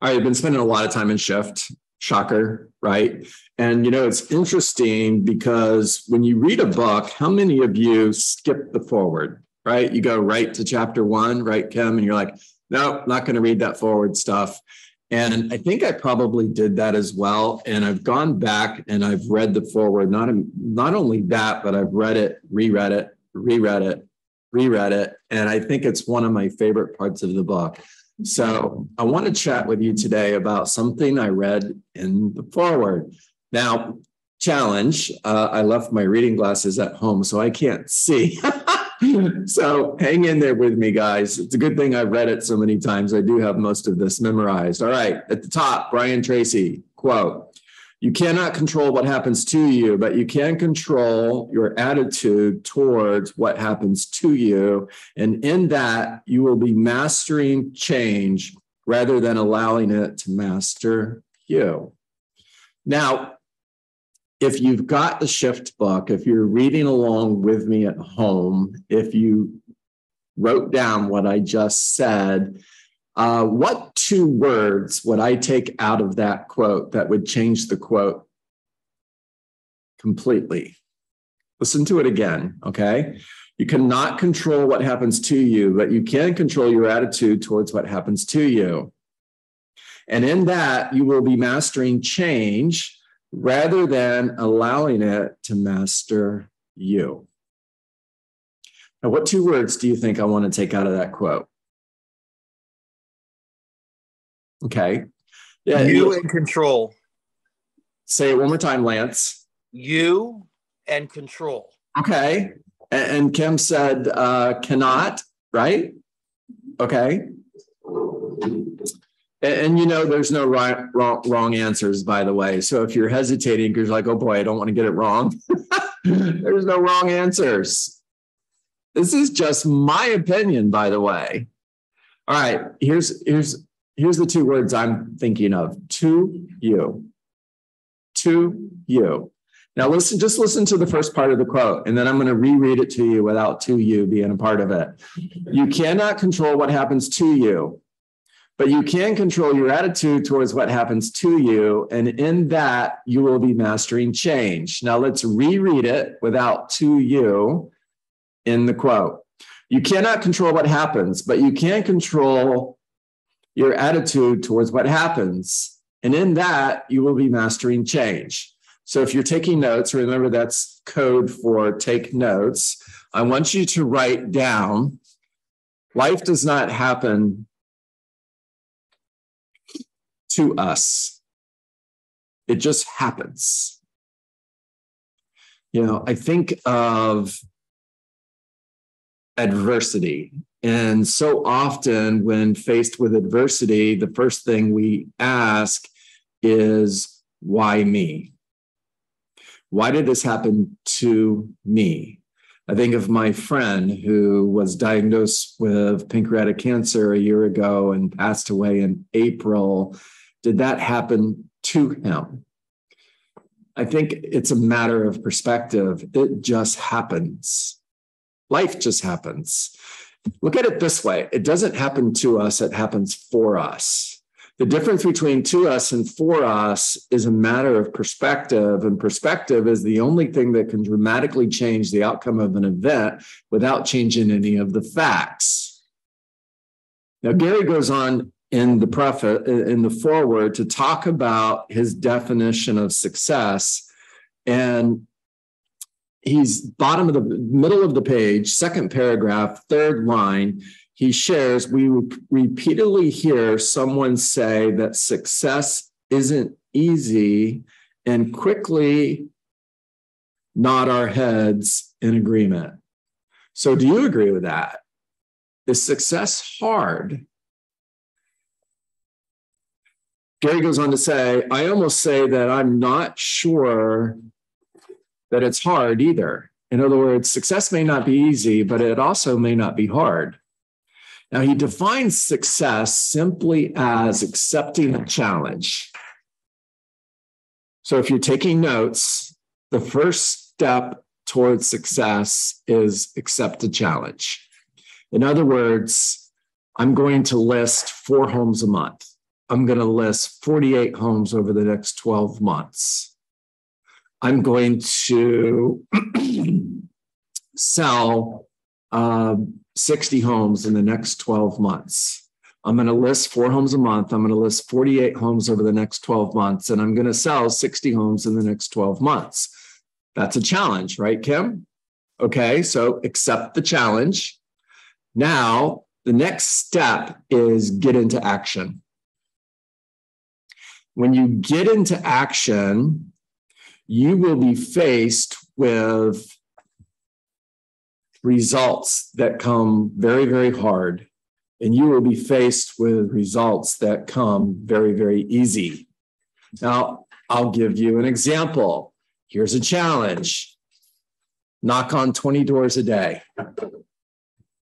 I've been spending a lot of time in shift. Shocker, right? And you know, it's interesting because when you read a book, how many of you skip the foreword, right? You go right to chapter one, right, Kim? And you're like, no, not going to read that foreword stuff. And I think I probably did that as well. And I've gone back and I've read the foreword. Not, not only that, but I've read it, reread it, reread it, reread it. And I think it's one of my favorite parts of the book. So I want to chat with you today about something I read in the foreword. Now, challenge, uh, I left my reading glasses at home, so I can't see. so hang in there with me, guys. It's a good thing I've read it so many times. I do have most of this memorized. All right, at the top, Brian Tracy quote You cannot control what happens to you, but you can control your attitude towards what happens to you. And in that, you will be mastering change rather than allowing it to master you. Now, if you've got the shift book, if you're reading along with me at home, if you wrote down what I just said, uh, what two words would I take out of that quote that would change the quote completely? Listen to it again, okay? You cannot control what happens to you, but you can control your attitude towards what happens to you. And in that, you will be mastering change rather than allowing it to master you. Now, what two words do you think I want to take out of that quote? Okay. Yeah, you in control. Say it one more time, Lance. You and control. Okay. And, and Kim said uh, cannot, right? Okay. And, and, you know, there's no right, wrong, wrong answers, by the way. So if you're hesitating because you're like, oh boy, I don't want to get it wrong, there's no wrong answers. This is just my opinion, by the way. All right, here's here's here's the two words I'm thinking of. To you. To you. Now listen, just listen to the first part of the quote, and then I'm going to reread it to you without to you being a part of it. You cannot control what happens to you but you can control your attitude towards what happens to you. And in that, you will be mastering change. Now, let's reread it without to you in the quote. You cannot control what happens, but you can control your attitude towards what happens. And in that, you will be mastering change. So if you're taking notes, remember that's code for take notes. I want you to write down life does not happen to us. It just happens. You know, I think of adversity. And so often, when faced with adversity, the first thing we ask is, why me? Why did this happen to me? I think of my friend who was diagnosed with pancreatic cancer a year ago and passed away in April did that happen to him? I think it's a matter of perspective. It just happens. Life just happens. Look at it this way it doesn't happen to us, it happens for us. The difference between to us and for us is a matter of perspective, and perspective is the only thing that can dramatically change the outcome of an event without changing any of the facts. Now, Gary goes on in the preface in the foreword to talk about his definition of success and he's bottom of the middle of the page second paragraph third line. He shares we repeatedly hear someone say that success isn't easy and quickly nod our heads in agreement. So do you agree with that? Is success hard? Gary goes on to say, I almost say that I'm not sure that it's hard either. In other words, success may not be easy, but it also may not be hard. Now, he defines success simply as accepting a challenge. So, if you're taking notes, the first step towards success is accept a challenge. In other words, I'm going to list four homes a month. I'm going to list 48 homes over the next 12 months. I'm going to sell uh, 60 homes in the next 12 months. I'm going to list four homes a month. I'm going to list 48 homes over the next 12 months, and I'm going to sell 60 homes in the next 12 months. That's a challenge, right, Kim? Okay, so accept the challenge. Now, the next step is get into action. When you get into action, you will be faced with results that come very, very hard, and you will be faced with results that come very, very easy. Now, I'll give you an example. Here's a challenge knock on 20 doors a day,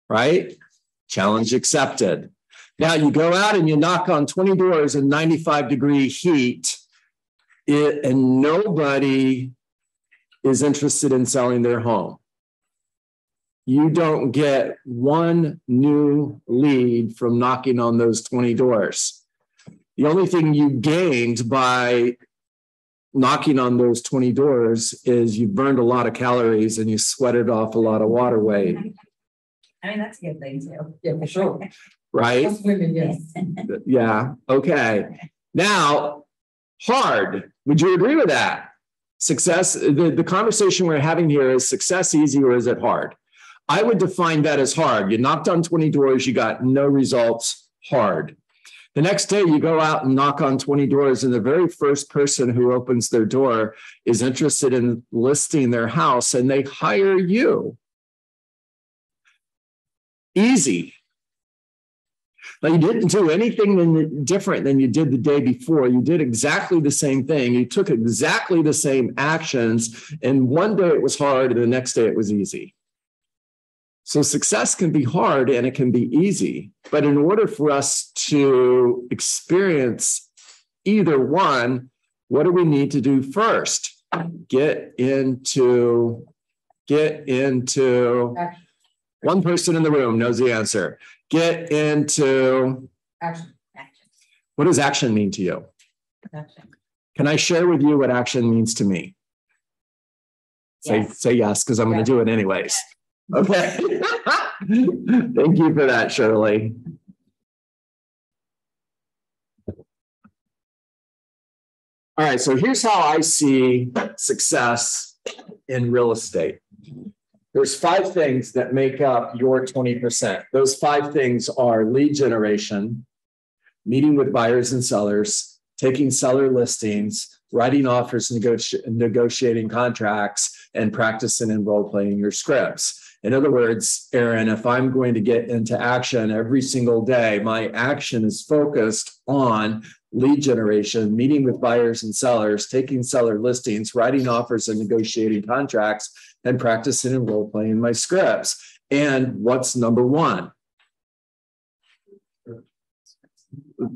right? Challenge accepted. Now you go out and you knock on 20 doors in 95 degree heat, it, and nobody is interested in selling their home. You don't get one new lead from knocking on those 20 doors. The only thing you gained by knocking on those 20 doors is you burned a lot of calories and you sweated off a lot of water weight. I mean, that's a good thing too. Yeah, for sure. Right? Us women, yes. Yeah. Okay. Now, hard. Would you agree with that? Success, the, the conversation we're having here is success easy or is it hard? I would define that as hard. You knocked on 20 doors, you got no results, hard. The next day, you go out and knock on 20 doors, and the very first person who opens their door is interested in listing their house, and they hire you. Easy. Now, you didn't do anything different than you did the day before. You did exactly the same thing. You took exactly the same actions. And one day it was hard, and the next day it was easy. So success can be hard and it can be easy. But in order for us to experience either one, what do we need to do first? Get into, get into, one person in the room knows the answer. Get into, Action. Action. what does action mean to you? Action. Can I share with you what action means to me? Say, Yes. say yes, because I'm going to do it anyways. Okay. Thank you for that, Shirley. All right, so here's how I see success in real estate. There's five things that make up your 20%. Those five things are lead generation, meeting with buyers and sellers, taking seller listings, writing offers, negoti- negotiating contracts, and practicing and role playing your scripts. In other words, Aaron, if I'm going to get into action every single day, my action is focused on lead generation, meeting with buyers and sellers, taking seller listings, writing offers and negotiating contracts, and practicing and role playing my scripts. And what's number one?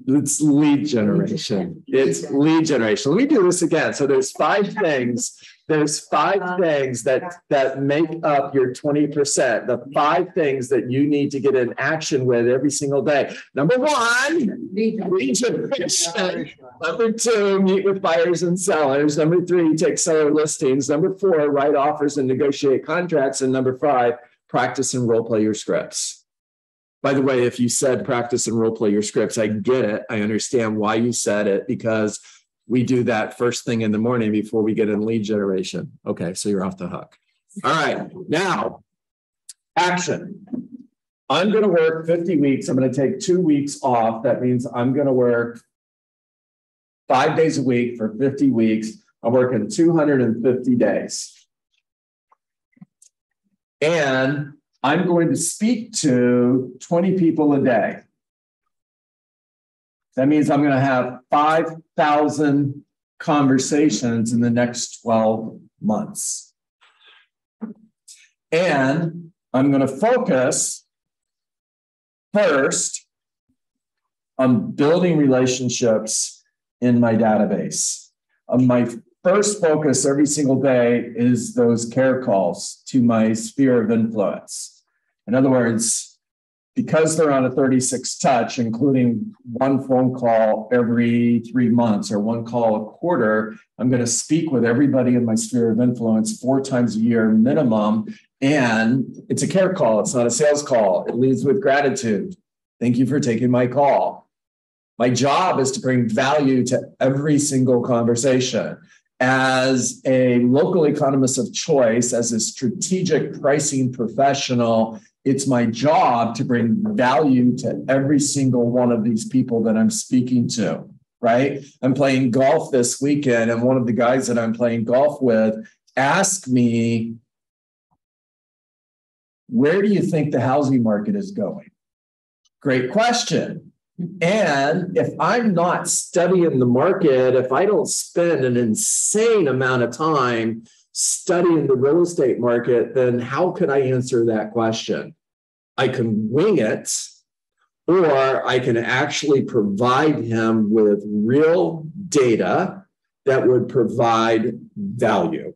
It's lead generation. It's lead generation. Let me do this again. So there's five things. There's five things that that make up your 20%. The five things that you need to get in action with every single day. Number one, lead generation. Number two, meet with buyers and sellers. Number three, take seller listings. Number four, write offers and negotiate contracts. And number five, practice and role play your scripts. By the way, if you said practice and role play your scripts, I get it. I understand why you said it because we do that first thing in the morning before we get in lead generation. Okay, so you're off the hook. All right, now action. I'm going to work 50 weeks. I'm going to take two weeks off. That means I'm going to work five days a week for 50 weeks. I'm working 250 days. And I'm going to speak to 20 people a day. That means I'm going to have 5,000 conversations in the next 12 months. And I'm going to focus first on building relationships in my database. Um, my first focus every single day is those care calls to my sphere of influence. In other words, because they're on a 36 touch, including one phone call every three months or one call a quarter, I'm going to speak with everybody in my sphere of influence four times a year minimum. And it's a care call, it's not a sales call. It leads with gratitude. Thank you for taking my call. My job is to bring value to every single conversation. As a local economist of choice, as a strategic pricing professional, it's my job to bring value to every single one of these people that I'm speaking to, right? I'm playing golf this weekend, and one of the guys that I'm playing golf with asked me, Where do you think the housing market is going? Great question. And if I'm not studying the market, if I don't spend an insane amount of time studying the real estate market, then how could I answer that question? I can wing it, or I can actually provide him with real data that would provide value.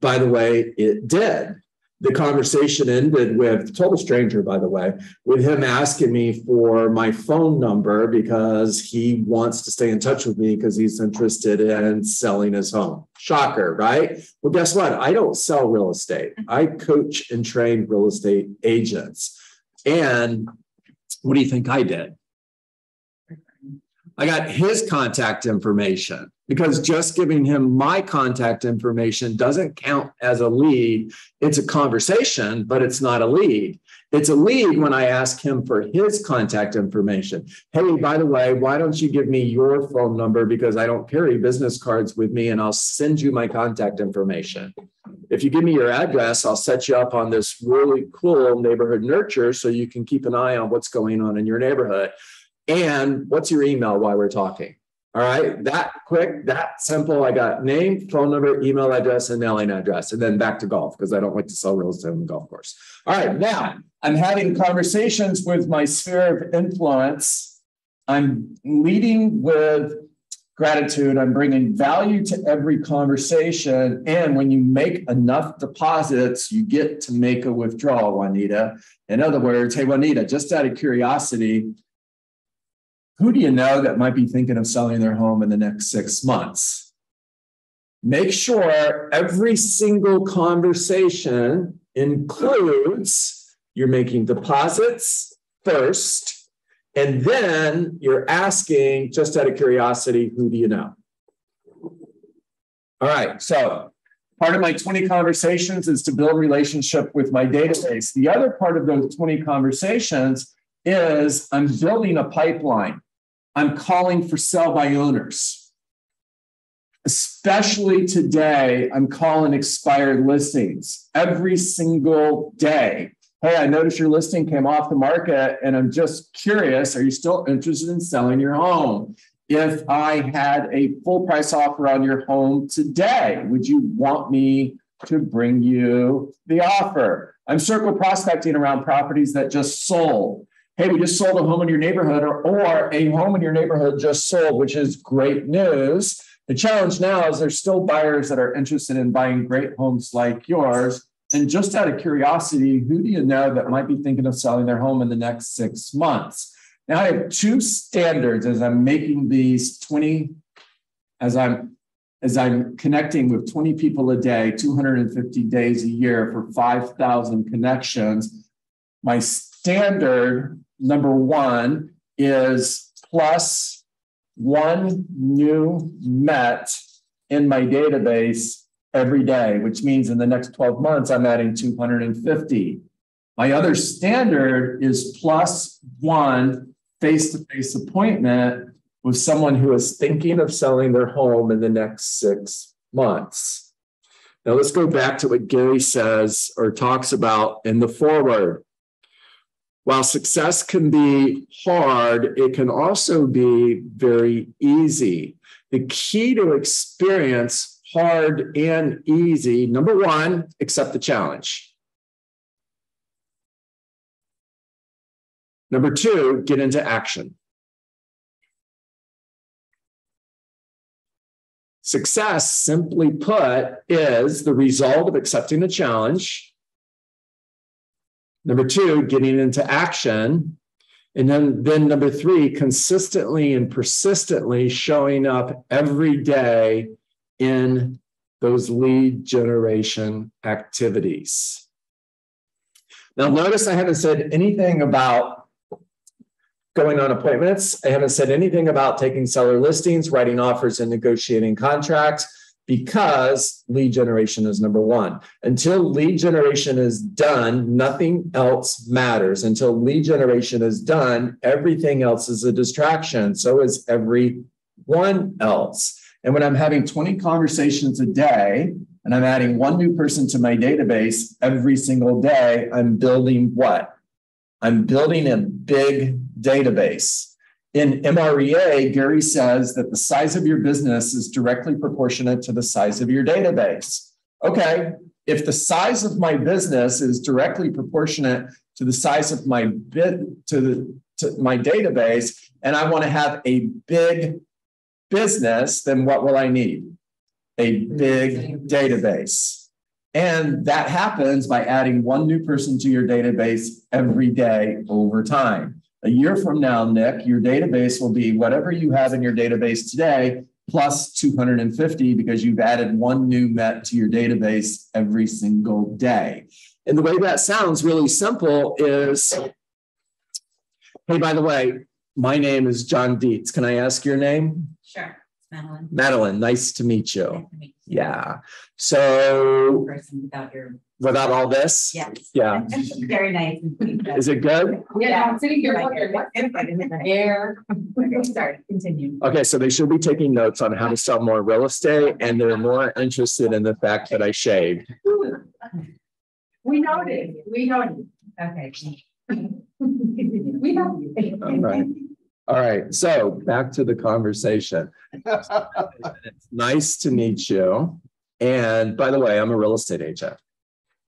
By the way, it did the conversation ended with total stranger, by the way, with him asking me for my phone number because he wants to stay in touch with me because he's interested in selling his home. Shocker, right? Well, guess what? I don't sell real estate. I coach and train real estate agents. And what do you think I did? I got his contact information because just giving him my contact information doesn't count as a lead. It's a conversation, but it's not a lead. It's a lead when I ask him for his contact information. Hey, by the way, why don't you give me your phone number? Because I don't carry business cards with me and I'll send you my contact information. If you give me your address, I'll set you up on this really cool neighborhood nurture so you can keep an eye on what's going on in your neighborhood. And what's your email while we're talking? All right, that quick, that simple. I got name, phone number, email address, and mailing address, and then back to golf because I don't like to sell real estate on the golf course. All right, now I'm having conversations with my sphere of influence. I'm leading with gratitude. I'm bringing value to every conversation. And when you make enough deposits, you get to make a withdrawal, Juanita. In other words, hey, Juanita, just out of curiosity, who do you know that might be thinking of selling their home in the next six months? Make sure every single conversation includes you're making deposits first, and then you're asking, just out of curiosity, who do you know? All right, so part of my 20 conversations is to build relationship with my database. The other part of those 20 conversations is I'm building a pipeline. I'm calling for sell by owners. Especially today, I'm calling expired listings every single day. Hey, I noticed your listing came off the market and I'm just curious are you still interested in selling your home? If I had a full price offer on your home today, would you want me to bring you the offer? I'm circle prospecting around properties that just sold hey, we just sold a home in your neighborhood, or, or a home in your neighborhood just sold, which is great news. The challenge now is there's still buyers that are interested in buying great homes like yours. And just out of curiosity, who do you know that might be thinking of selling their home in the next six months? Now I have two standards as I'm making these 20, as I'm as I'm connecting with 20 people a day, 250 days a year for 5,000 connections. My standard number one is plus one new Met in my database every day, which means in the next 12 months, I'm adding 250. My other standard is plus one face to face appointment with someone who is thinking of selling their home in the next six months. Now, let's go back to what Gary says or talks about in the foreword. While success can be hard, it can also be very easy. The key to experience hard and easy number one, accept the challenge. Number two, get into action. Success, simply put, is the result of accepting a challenge Number two, getting into action. And then, then number three, consistently and persistently showing up every day in those lead generation activities. Now, notice I haven't said anything about going on appointments. I haven't said anything about taking seller listings, writing offers, and negotiating contracts because lead generation is number one. Until lead generation is done, nothing else matters. Until lead generation is done, everything else is a distraction. So is everyone else. And when I'm having 20 conversations a day and I'm adding one new person to my database every single day, I'm building what? I'm building a big database. In MREA, Gary says that the size of your business is directly proportionate to the size of your database. Okay, if the size of my business is directly proportionate to the size of my bit to the to my database, and I want to have a big business, then what will I need? A big database. And that happens by adding one new person to your database every day over time. A year from now, Nick, your database will be whatever you have in your database today plus 250 because you've added one new Met to your database every single day. And the way that sounds really simple is hey, by the way, my name is John Dietz. Can I ask your name? Sure. Madeline. Madeline, nice to meet you. Nice to meet you. Yeah. So Person without your. Without all this, Yes. Yeah. Very nice. is it good? Yeah, I'm sitting here wondering what's in the air. Sorry, continue. Okay, so they should be taking notes on how to sell more real estate, and they're more interested in the fact that I shaved. We noted, we noted. Okay. We know. All right. All right, so back to the conversation. Nice to meet you. And by the way, I'm a real estate agent.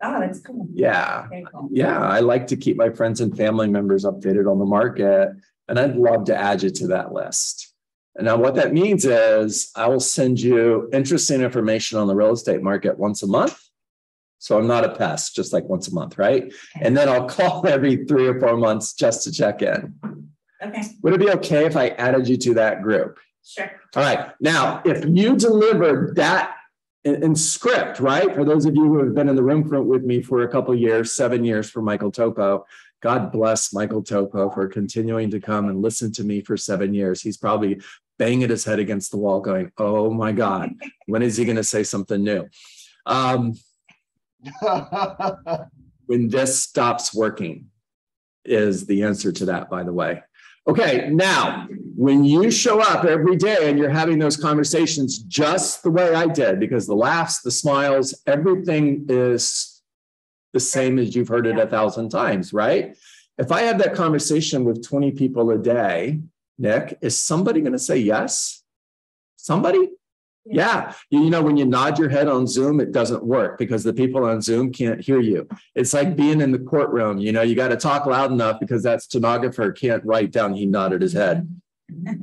Oh, that's cool. Yeah. Cool. Yeah, I like to keep my friends and family members updated on the market, and I'd love to add you to that list. And now, what that means is I will send you interesting information on the real estate market once a month. So I'm not a pest, just like once a month, right? And then I'll call every three or four months just to check in. Okay, Would it be okay if I added you to that group? sure. All right. Now, if you delivered that in, in script, right? For those of you who have been in the room for, with me for a couple of years, seven years for Michael Topo, God bless Michael Topo for continuing to come and listen to me for seven years. He's probably banging his head against the wall, going, "Oh my God, when is he going to say something new?" Um, when this stops working, is the answer to that. By the way. Okay, now when you show up every day and you're having those conversations just the way I did, because the laughs, the smiles, everything is the same as you've heard it a thousand times, right? If I have that conversation with 20 people a day, Nick, is somebody going to say yes? Somebody? Yeah. You know, when you nod your head on Zoom, it doesn't work because the people on Zoom can't hear you. It's like being in the courtroom. You know, you got to talk loud enough because that stenographer can't write down he nodded his head.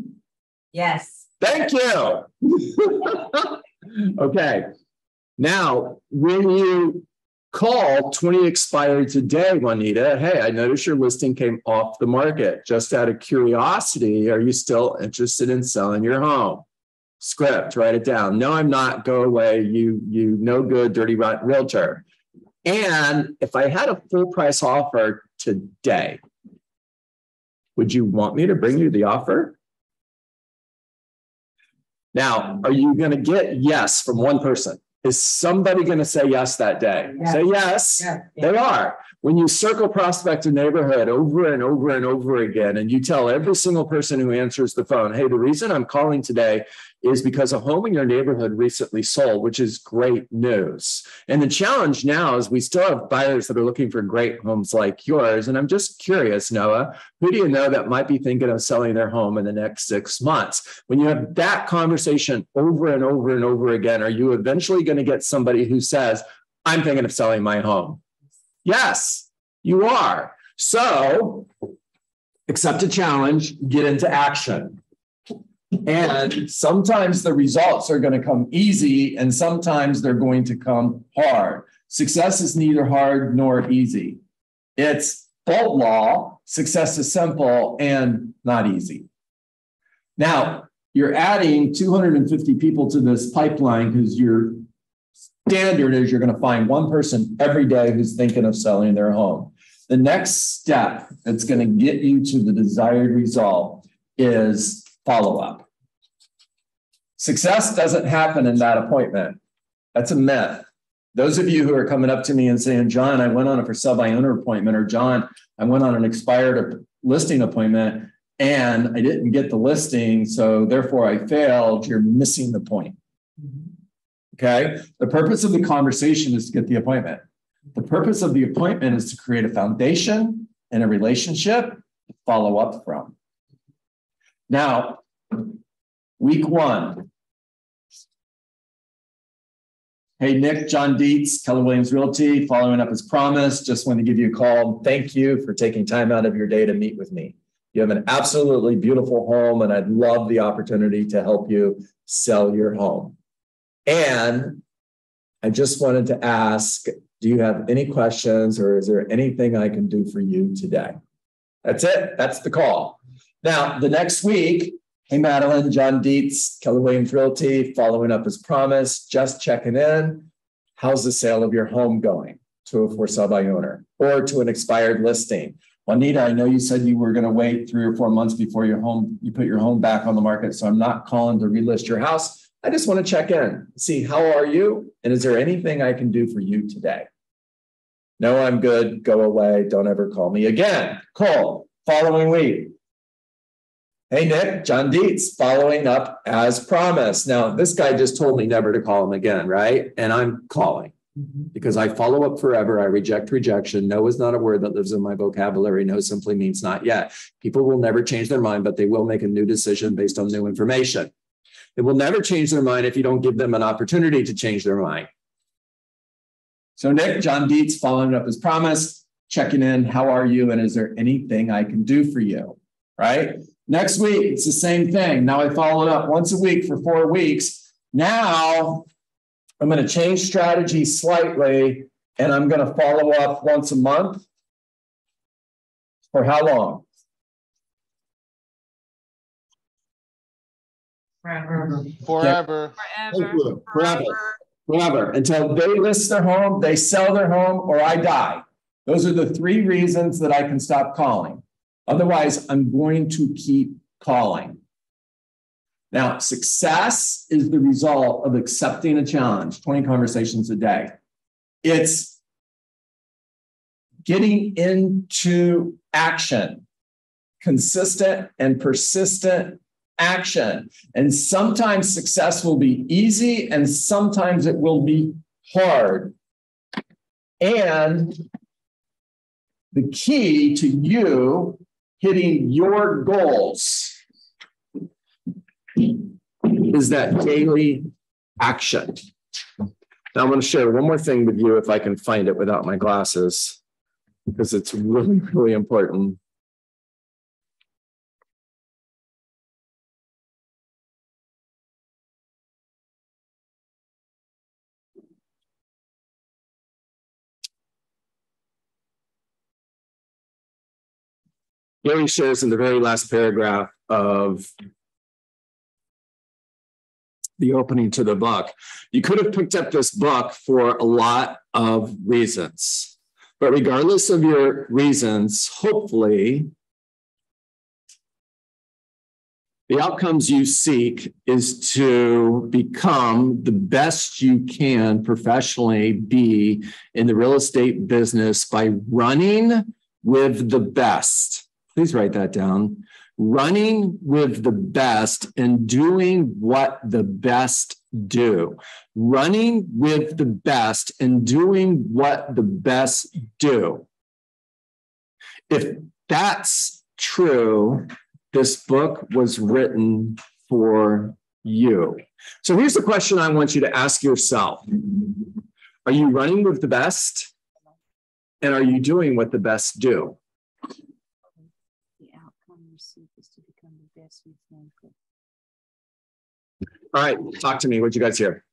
Yes. Thank you. okay. Now, when you call 20 expired today, Juanita, hey, I noticed your listing came off the market. Just out of curiosity, are you still interested in selling your home? Script, write it down. No, I'm not. Go away. You, you no good, dirty realtor. And if I had a full price offer today, would you want me to bring you the offer? Now, are you going to get yes from one person? Is somebody going to say yes that day? Yeah. Say yes. Yeah. They are. When you circle prospect a neighborhood over and over and over again, and you tell every single person who answers the phone, hey, the reason I'm calling today is because a home in your neighborhood recently sold, which is great news. And the challenge now is we still have buyers that are looking for great homes like yours. And I'm just curious, Noah, who do you know that might be thinking of selling their home in the next six months? When you have that conversation over and over and over again, are you eventually going to get somebody who says, I'm thinking of selling my home? Yes, you are. So accept a challenge, get into action. And sometimes the results are going to come easy, and sometimes they're going to come hard. Success is neither hard nor easy. It's bold law, success is simple and not easy. Now, you're adding 250 people to this pipeline because your standard is you're going to find one person every day who's thinking of selling their home. The next step that's going to get you to the desired result is follow up. Success doesn't happen in that appointment. That's a myth. Those of you who are coming up to me and saying, John, I went on a for sale by owner appointment, or John, I went on an expired listing appointment and I didn't get the listing, so therefore I failed, you're missing the point. Mm-hmm. Okay. The purpose of the conversation is to get the appointment. The purpose of the appointment is to create a foundation and a relationship to follow up from. Now, week one. Hey, Nick, John Dietz, Keller Williams Realty, following up as promised. Just want to give you a call. Thank you for taking time out of your day to meet with me. You have an absolutely beautiful home, and I'd love the opportunity to help you sell your home. And I just wanted to ask do you have any questions or is there anything I can do for you today? That's it. That's the call. Now, the next week, hey, Madeline, John Dietz, Keller Williams Realty, following up as promised, just checking in. How's the sale of your home going to a for sale by owner or to an expired listing? Juanita, I know you said you were going to wait three or four months before your home, you put your home back on the market. So I'm not calling to relist your house. I just want to check in, see how are you? And is there anything I can do for you today? No, I'm good. Go away. Don't ever call me again. Call following week. Hey, Nick, John Dietz following up as promised. Now, this guy just told me never to call him again, right? And I'm calling mm-hmm. because I follow up forever. I reject rejection. No is not a word that lives in my vocabulary. No simply means not yet. People will never change their mind, but they will make a new decision based on new information. They will never change their mind if you don't give them an opportunity to change their mind. So, Nick, John Dietz following up his promise, checking in. How are you? And is there anything I can do for you? Right. Next week, it's the same thing. Now I followed up once a week for four weeks. Now I'm going to change strategy slightly and I'm going to follow up once a month. For how long? Forever. Mm-hmm. Forever. Forever. Forever. Forever. Until they list their home, they sell their home, or I die. Those are the three reasons that I can stop calling. Otherwise, I'm going to keep calling. Now, success is the result of accepting a challenge, 20 conversations a day. It's getting into action, consistent and persistent action. And sometimes success will be easy and sometimes it will be hard. And the key to you hitting your goals is that daily action. Now, I'm going to share one more thing with you if I can find it without my glasses, because it's really, really important. Gary shares in the very last paragraph of the opening to the book. You could have picked up this book for a lot of reasons. But regardless of your reasons, hopefully, the outcomes you seek is to become the best you can professionally be in the real estate business by running with the best. Please write that down. Running with the best and doing what the best do. Running with the best and doing what the best do. If that's true, this book was written for you. So here's the question I want you to ask yourself Are you running with the best? And are you doing what the best do? All right, talk to me. What'd you guys hear?